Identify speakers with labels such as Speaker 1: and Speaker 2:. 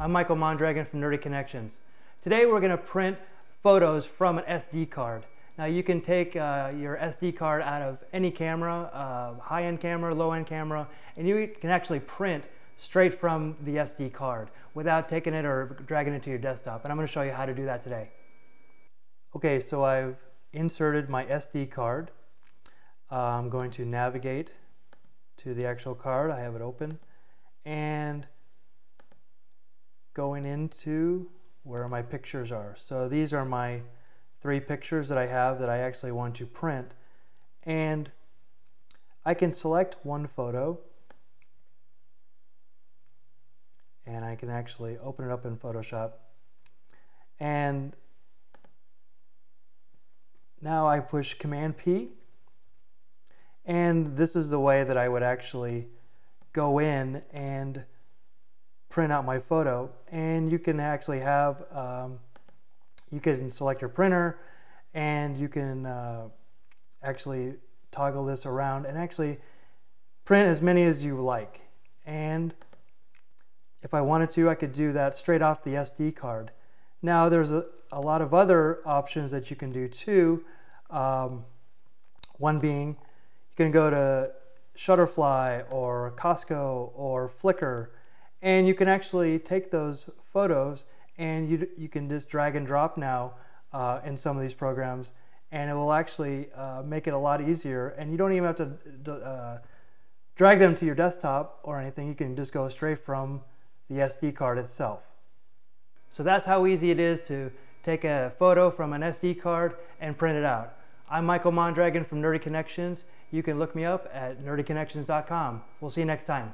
Speaker 1: I'm Michael Mondragon from Nerdy Connections. Today we're going to print photos from an SD card. Now you can take uh, your SD card out of any camera, uh, high-end camera, low-end camera, and you can actually print straight from the SD card without taking it or dragging it to your desktop. And I'm going to show you how to do that today. Okay, so I've inserted my SD card. Uh, I'm going to navigate to the actual card. I have it open. And going into where my pictures are. So these are my three pictures that I have that I actually want to print. And I can select one photo and I can actually open it up in Photoshop. And now I push Command P and this is the way that I would actually go in and print out my photo and you can actually have um, you can select your printer and you can uh, actually toggle this around and actually print as many as you like. And if I wanted to I could do that straight off the SD card. Now there's a, a lot of other options that you can do too um, one being you can go to Shutterfly or Costco or Flickr and you can actually take those photos and you, you can just drag and drop now uh, in some of these programs and it will actually uh, make it a lot easier and you don't even have to uh, drag them to your desktop or anything you can just go straight from the SD card itself. So that's how easy it is to take a photo from an SD card and print it out. I'm Michael Mondragon from Nerdy Connections. You can look me up at nerdyconnections.com. We'll see you next time.